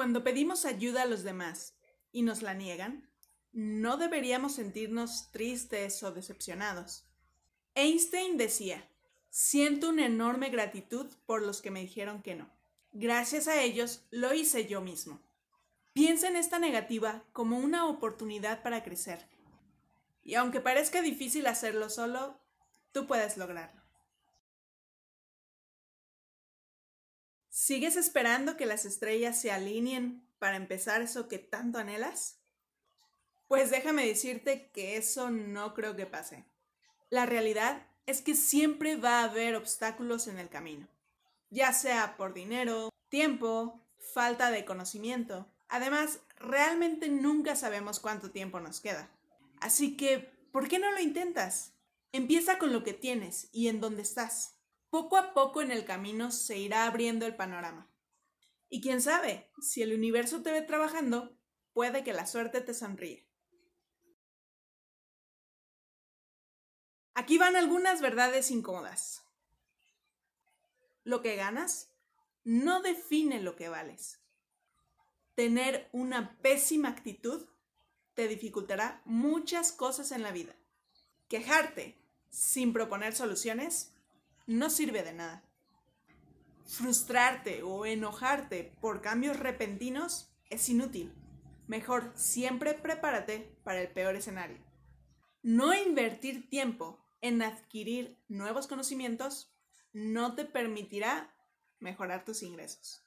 Cuando pedimos ayuda a los demás y nos la niegan, no deberíamos sentirnos tristes o decepcionados. Einstein decía, siento una enorme gratitud por los que me dijeron que no. Gracias a ellos lo hice yo mismo. Piensa en esta negativa como una oportunidad para crecer. Y aunque parezca difícil hacerlo solo, tú puedes lograrlo. ¿Sigues esperando que las estrellas se alineen para empezar eso que tanto anhelas? Pues déjame decirte que eso no creo que pase. La realidad es que siempre va a haber obstáculos en el camino, ya sea por dinero, tiempo, falta de conocimiento. Además, realmente nunca sabemos cuánto tiempo nos queda. Así que, ¿por qué no lo intentas? Empieza con lo que tienes y en dónde estás. Poco a poco en el camino se irá abriendo el panorama. Y quién sabe, si el universo te ve trabajando, puede que la suerte te sonríe. Aquí van algunas verdades incómodas. Lo que ganas no define lo que vales. Tener una pésima actitud te dificultará muchas cosas en la vida. Quejarte sin proponer soluciones no sirve de nada. Frustrarte o enojarte por cambios repentinos es inútil. Mejor siempre prepárate para el peor escenario. No invertir tiempo en adquirir nuevos conocimientos no te permitirá mejorar tus ingresos.